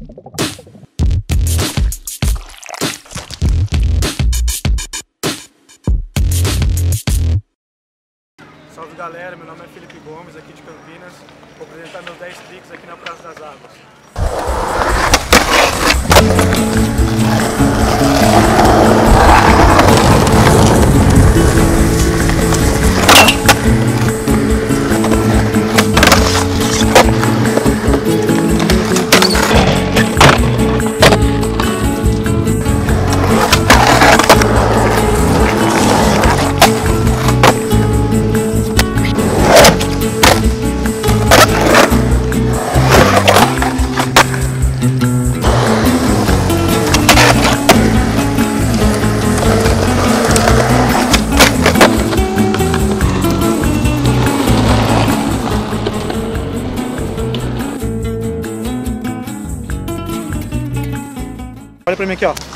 Salve galera, meu nome é Felipe Gomes, aqui de Campinas. Vou apresentar meus 10 tricks aqui na Praça das Águas. Olha pra mim aqui, ó.